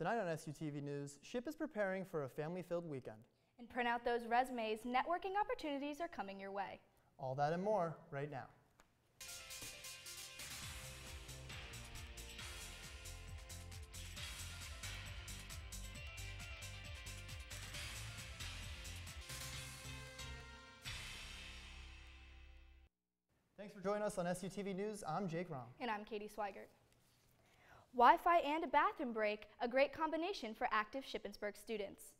Tonight on SUTV News, SHIP is preparing for a family-filled weekend. And print out those resumes, networking opportunities are coming your way. All that and more right now. Thanks for joining us on SUTV News. I'm Jake Rom. And I'm Katie Swigert. Wi-Fi and a bathroom break, a great combination for active Shippensburg students.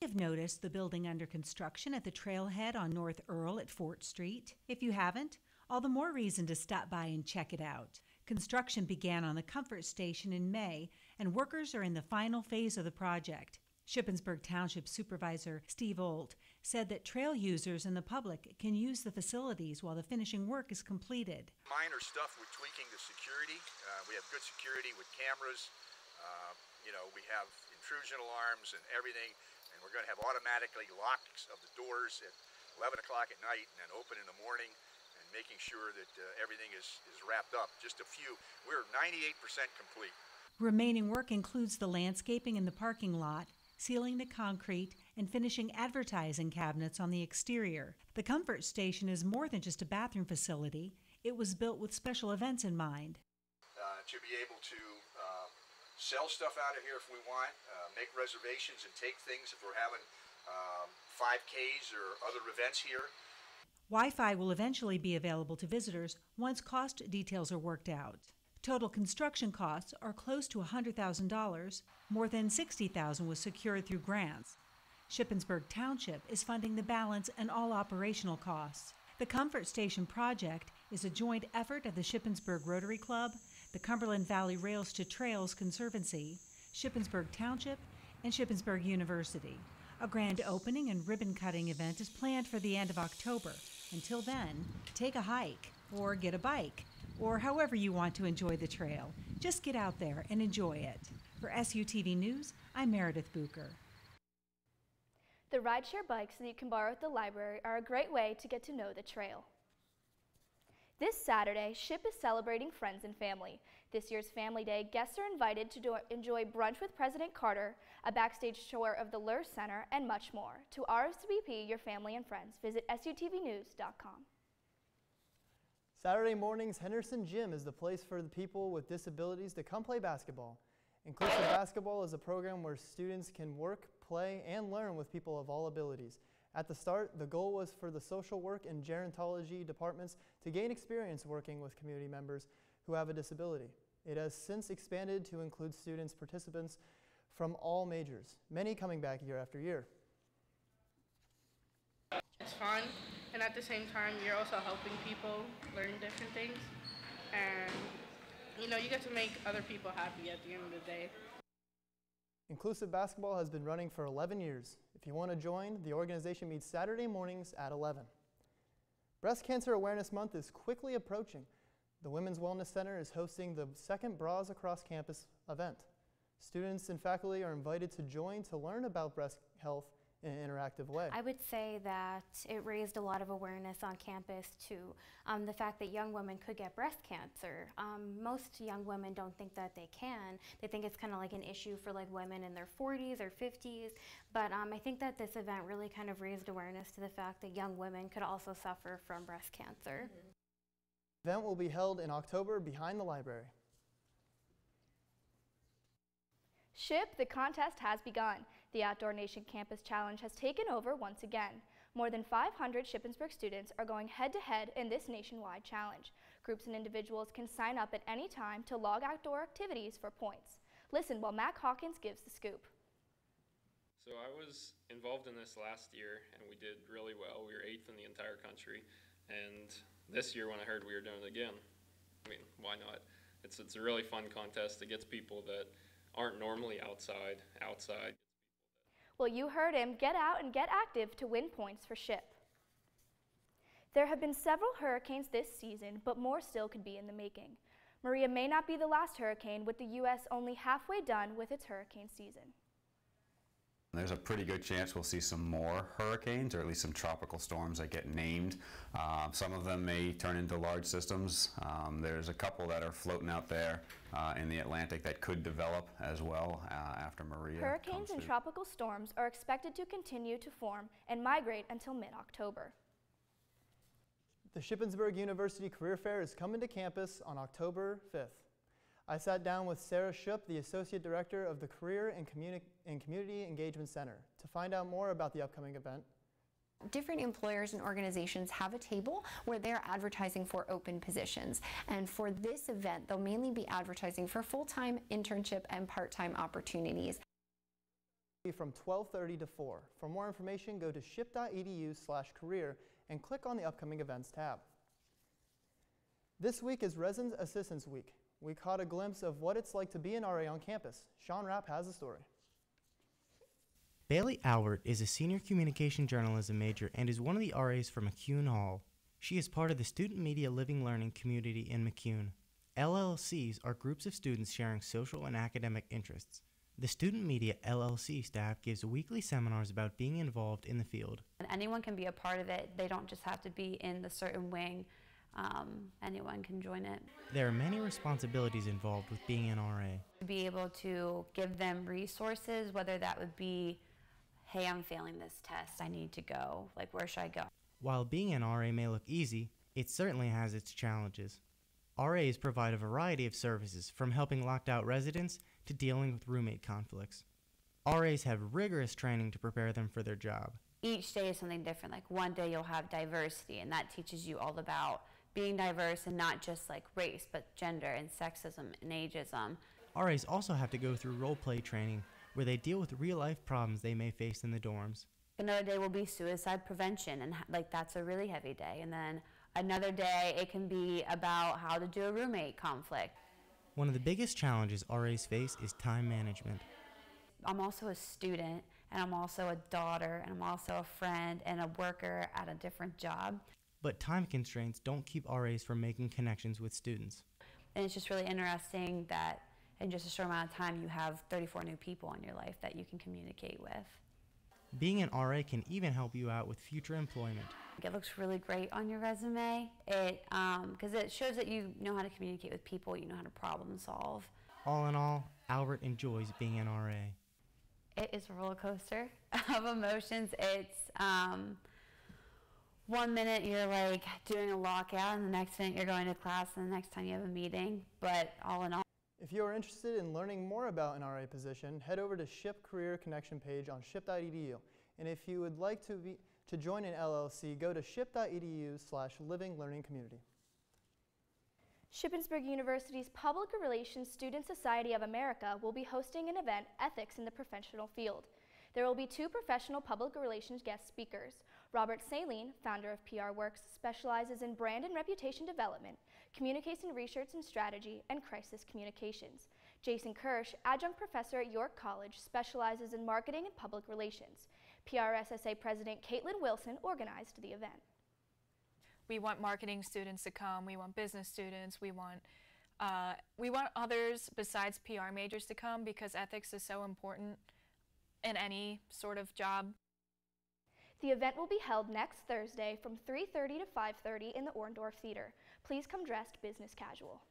You've noticed the building under construction at the trailhead on North Earl at Fort Street. If you haven't, all the more reason to stop by and check it out. Construction began on the Comfort Station in May, and workers are in the final phase of the project. Shippensburg Township Supervisor Steve Olt said that trail users and the public can use the facilities while the finishing work is completed. Minor stuff with tweaking the security. Uh, we have good security with cameras. Uh, you know, we have intrusion alarms and everything, and we're going to have automatically locks of the doors at 11 o'clock at night and then open in the morning and making sure that uh, everything is, is wrapped up. Just a few. We're 98% complete. Remaining work includes the landscaping in the parking lot sealing the concrete, and finishing advertising cabinets on the exterior. The Comfort Station is more than just a bathroom facility, it was built with special events in mind. Uh, to be able to uh, sell stuff out of here if we want, uh, make reservations and take things if we're having 5Ks um, or other events here. Wi Fi will eventually be available to visitors once cost details are worked out. Total construction costs are close to $100,000. More than 60,000 was secured through grants. Shippensburg Township is funding the balance and all operational costs. The Comfort Station project is a joint effort of the Shippensburg Rotary Club, the Cumberland Valley Rails to Trails Conservancy, Shippensburg Township, and Shippensburg University. A grand opening and ribbon cutting event is planned for the end of October. Until then, take a hike or get a bike or however you want to enjoy the trail. Just get out there and enjoy it. For SUTV News, I'm Meredith Bucher. The rideshare bikes that you can borrow at the library are a great way to get to know the trail. This Saturday, SHIP is celebrating friends and family. This year's Family Day, guests are invited to enjoy brunch with President Carter, a backstage tour of the Luhrs Center, and much more. To RSVP your family and friends, visit SUTVnews.com. Saturday mornings, Henderson Gym is the place for the people with disabilities to come play basketball. Inclusive Basketball is a program where students can work, play, and learn with people of all abilities. At the start, the goal was for the social work and gerontology departments to gain experience working with community members who have a disability. It has since expanded to include students participants from all majors, many coming back year after year. It's fun, and at the same time, you're also helping people learn different things. And, you know, you get to make other people happy at the end of the day. Inclusive Basketball has been running for 11 years. If you want to join, the organization meets Saturday mornings at 11. Breast Cancer Awareness Month is quickly approaching. The Women's Wellness Center is hosting the second Bras Across Campus event. Students and faculty are invited to join to learn about breast health in an interactive way? I would say that it raised a lot of awareness on campus to um, the fact that young women could get breast cancer. Um, most young women don't think that they can. They think it's kind of like an issue for like women in their 40s or 50s. But um, I think that this event really kind of raised awareness to the fact that young women could also suffer from breast cancer. Mm -hmm. The event will be held in October behind the library. SHIP, the contest has begun. The Outdoor Nation Campus Challenge has taken over once again. More than 500 Shippensburg students are going head-to-head -head in this nationwide challenge. Groups and individuals can sign up at any time to log outdoor activities for points. Listen while Mac Hawkins gives the scoop. So I was involved in this last year, and we did really well. We were eighth in the entire country, and this year when I heard we were doing it again, I mean, why not? It's, it's a really fun contest. It gets people that aren't normally outside, outside. Well, you heard him. Get out and get active to win points for SHIP. There have been several hurricanes this season, but more still could be in the making. Maria may not be the last hurricane, with the U.S. only halfway done with its hurricane season. There's a pretty good chance we'll see some more hurricanes, or at least some tropical storms that get named. Uh, some of them may turn into large systems. Um, there's a couple that are floating out there uh, in the Atlantic that could develop as well uh, after Maria. Hurricanes and tropical storms are expected to continue to form and migrate until mid-October. The Shippensburg University Career Fair is coming to campus on October 5th. I sat down with Sarah Schupp, the Associate Director of the Career and, Communi- and Community Engagement Center, to find out more about the upcoming event. Different employers and organizations have a table where they're advertising for open positions. And for this event, they'll mainly be advertising for full-time, internship, and part-time opportunities. From 12:30 to 4. For more information, go to ship.edu/career and click on the upcoming events tab. This week is Resident Assistance Week. We caught a glimpse of what it's like to be an RA on campus. Sean Rapp has the story. Bailey Albert is a senior communication journalism major and is one of the RAs for McCune Hall. She is part of the Student Media Living Learning community in McCune. LLCs are groups of students sharing social and academic interests. The Student Media LLC staff gives weekly seminars about being involved in the field. And anyone can be a part of it. They don't just have to be in the certain wing. Um, anyone can join it. There are many responsibilities involved with being an RA. To be able to give them resources, whether that would be, hey, I'm failing this test, I need to go. Like, where should I go? While being an RA may look easy, it certainly has its challenges. RAs provide a variety of services, from helping locked out residents to dealing with roommate conflicts. RAs have rigorous training to prepare them for their job. Each day is something different. Like, one day you'll have diversity, and that teaches you all about being diverse and not just like race, but gender and sexism and ageism. RAs also have to go through role play training where they deal with real life problems they may face in the dorms. Another day will be suicide prevention, and like that's a really heavy day. And then another day it can be about how to do a roommate conflict. One of the biggest challenges RAs face is time management. I'm also a student, and I'm also a daughter, and I'm also a friend and a worker at a different job. But time constraints don't keep RAs from making connections with students. And it's just really interesting that in just a short amount of time you have 34 new people in your life that you can communicate with. Being an RA can even help you out with future employment. It looks really great on your resume. It because it shows that you know how to communicate with people, you know how to problem solve. All in all, Albert enjoys being an RA. It is a roller coaster of emotions. It's um, one minute you're like doing a lockout, and the next minute you're going to class, and the next time you have a meeting. But all in all, If you are interested in learning more about an RA position, head over to SHIP Career Connection page on ship.edu. And if you would like to, be, to join an LLC, go to ship.edu slash living learning community. Shippensburg University's Public Relations Student Society of America will be hosting an event, Ethics in the Professional Field. There will be two professional public relations guest speakers. Robert Saline, founder of PR Works, specializes in brand and reputation development, communication research and strategy, and crisis communications. Jason Kirsch, adjunct professor at York College, specializes in marketing and public relations. PRSSA President Caitlin Wilson organized the event. We want marketing students to come. We want business students. We want uh, we want others besides PR majors to come because ethics is so important in any sort of job. The event will be held next Thursday from 3:30 to 5:30 in the Orndorff Theater. Please come dressed business casual.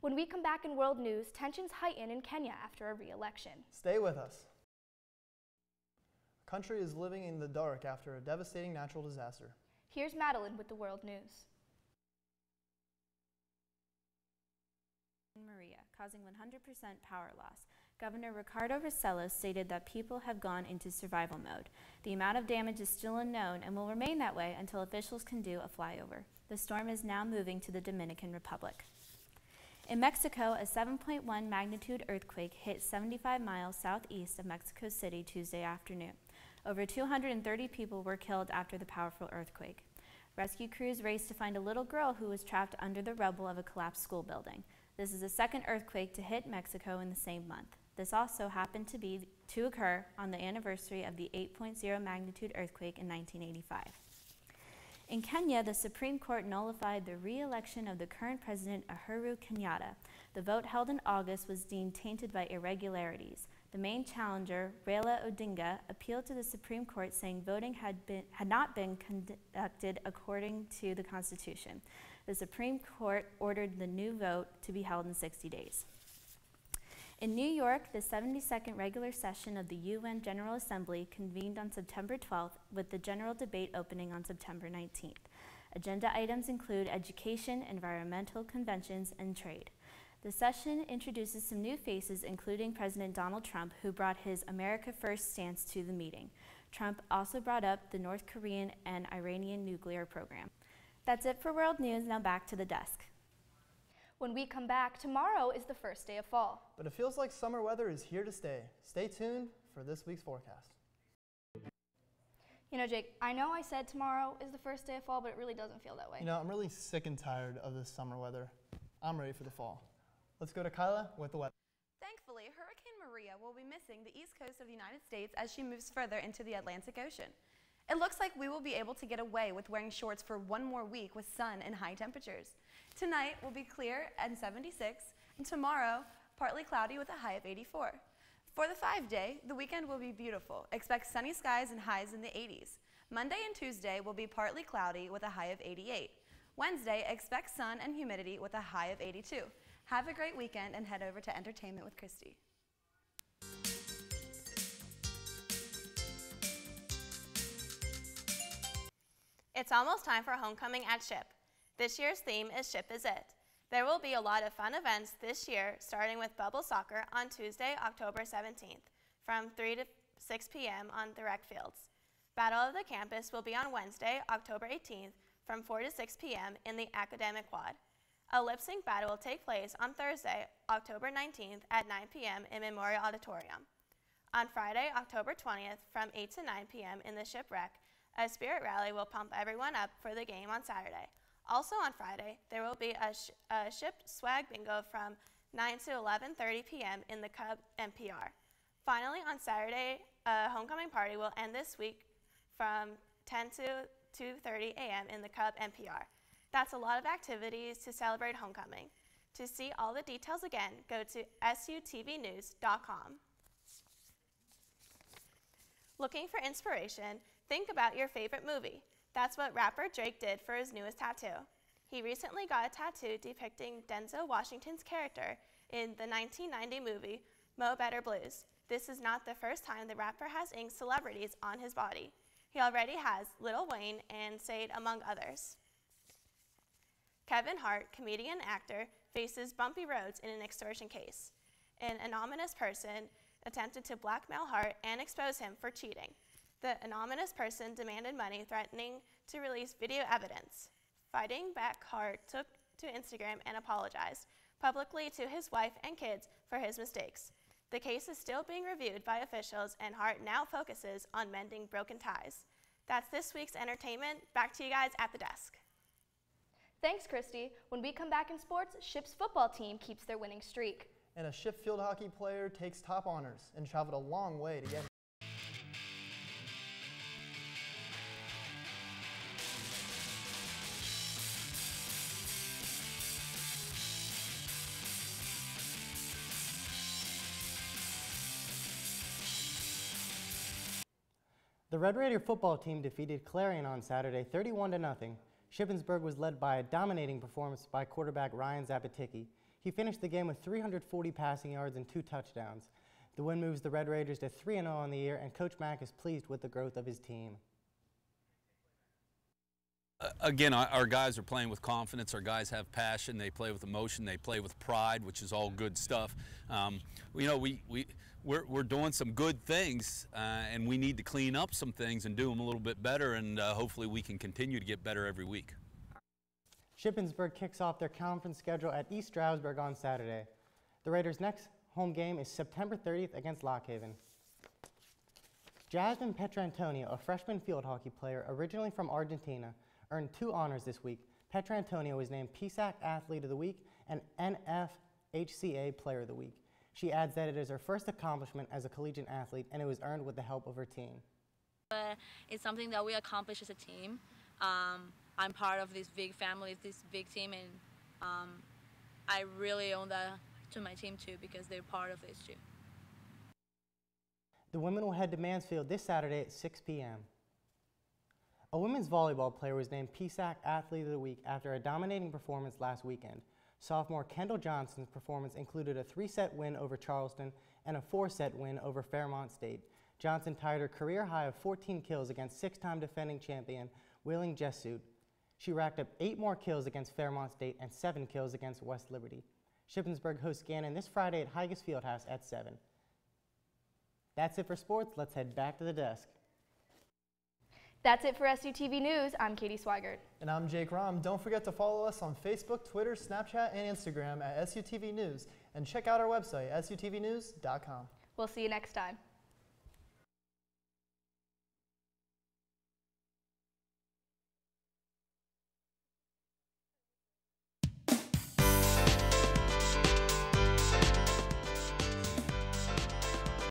When we come back in world news, tensions heighten in Kenya after a re-election. Stay with us. The country is living in the dark after a devastating natural disaster. Here's Madeline with the world news. Maria, causing 100% power loss. Governor Ricardo Rossello stated that people have gone into survival mode. The amount of damage is still unknown and will remain that way until officials can do a flyover. The storm is now moving to the Dominican Republic. In Mexico, a 7.1 magnitude earthquake hit 75 miles southeast of Mexico City Tuesday afternoon. Over 230 people were killed after the powerful earthquake. Rescue crews raced to find a little girl who was trapped under the rubble of a collapsed school building. This is the second earthquake to hit Mexico in the same month. This also happened to be to occur on the anniversary of the 8.0 magnitude earthquake in 1985. In Kenya, the Supreme Court nullified the re election of the current president Uhuru Kenyatta. The vote held in August was deemed tainted by irregularities. The main challenger, Raila Odinga, appealed to the Supreme Court saying voting had, been, had not been conducted according to the Constitution. The Supreme Court ordered the new vote to be held in 60 days. In New York, the 72nd regular session of the UN General Assembly convened on September 12th with the general debate opening on September 19th. Agenda items include education, environmental conventions, and trade. The session introduces some new faces, including President Donald Trump, who brought his America First stance to the meeting. Trump also brought up the North Korean and Iranian nuclear program. That's it for World News. Now back to the desk. When we come back, tomorrow is the first day of fall. But it feels like summer weather is here to stay. Stay tuned for this week's forecast. You know, Jake, I know I said tomorrow is the first day of fall, but it really doesn't feel that way. You know, I'm really sick and tired of this summer weather. I'm ready for the fall. Let's go to Kyla with the weather. Thankfully, Hurricane Maria will be missing the east coast of the United States as she moves further into the Atlantic Ocean. It looks like we will be able to get away with wearing shorts for one more week with sun and high temperatures. Tonight will be clear and 76, and tomorrow partly cloudy with a high of 84. For the five day, the weekend will be beautiful. Expect sunny skies and highs in the 80s. Monday and Tuesday will be partly cloudy with a high of 88. Wednesday, expect sun and humidity with a high of 82. Have a great weekend and head over to Entertainment with Christy. It's almost time for homecoming at SHIP. This year's theme is Ship is It. There will be a lot of fun events this year, starting with Bubble Soccer on Tuesday, October 17th, from 3 to 6 p.m. on the rec fields. Battle of the Campus will be on Wednesday, October 18th, from 4 to 6 p.m. in the Academic Quad. A lip sync battle will take place on Thursday, October 19th at 9 p.m. in Memorial Auditorium. On Friday, October 20th, from 8 to 9 p.m. in the shipwreck, a spirit rally will pump everyone up for the game on Saturday. Also on Friday, there will be a, sh a shipped swag bingo from 9 to 11.30 p.m. in the Cub MPR. Finally, on Saturday, a homecoming party will end this week from 10 to 2.30 a.m. in the Cub MPR. That's a lot of activities to celebrate homecoming. To see all the details again, go to sutvnews.com. Looking for inspiration? Think about your favorite movie. That's what rapper Drake did for his newest tattoo. He recently got a tattoo depicting Denzel Washington's character in the 1990 movie Mo Better Blues. This is not the first time the rapper has inked celebrities on his body. He already has Lil Wayne and Sade, among others. Kevin Hart, comedian and actor, faces bumpy roads in an extortion case. An anonymous person attempted to blackmail Hart and expose him for cheating. The anonymous person demanded money, threatening to release video evidence. Fighting back, Hart took to Instagram and apologized publicly to his wife and kids for his mistakes. The case is still being reviewed by officials, and Hart now focuses on mending broken ties. That's this week's entertainment. Back to you guys at the desk. Thanks, Christy. When we come back in sports, SHIP's football team keeps their winning streak. And a SHIP field hockey player takes top honors and traveled a long way to get The Red Raider football team defeated Clarion on Saturday 31 to nothing. Shippensburg was led by a dominating performance by quarterback Ryan Zapoticky. He finished the game with 340 passing yards and two touchdowns. The win moves the Red Raiders to 3-0 on the year, and Coach Mack is pleased with the growth of his team. Again, our guys are playing with confidence. Our guys have passion. They play with emotion. They play with pride, which is all good stuff. Um, you know, we, we we're, we're doing some good things uh, and we need to clean up some things and do them a little bit better and uh, hopefully we can continue to get better every week. Shippensburg kicks off their conference schedule at East Stroudsburg on Saturday. The Raiders' next home game is September 30th against Lock Haven. Jazmin Petrantonio, a freshman field hockey player originally from Argentina, earned two honors this week. Petrantonio was named PSAC Athlete of the Week and NFHCA Player of the Week. She adds that it is her first accomplishment as a collegiate athlete and it was earned with the help of her team. Uh, it's something that we accomplish as a team. Um, I'm part of this big family, this big team, and um, I really owe that to my team too because they're part of this too. The women will head to Mansfield this Saturday at 6 p.m. A women's volleyball player was named PSAC Athlete of the Week after a dominating performance last weekend. Sophomore Kendall Johnson's performance included a three-set win over Charleston and a four-set win over Fairmont State. Johnson tied her career high of 14 kills against six-time defending champion Wheeling Jesuit. She racked up eight more kills against Fairmont State and seven kills against West Liberty. Shippensburg hosts Gannon this Friday at Heiges Fieldhouse at 7. That's it for sports. Let's head back to the desk. That's it for SUTV News. I'm Katie Swigert. And I'm Jake Rom. Don't forget to follow us on Facebook, Twitter, Snapchat, and Instagram at SUTV News. And check out our website, sutvnews.com. We'll see you next time.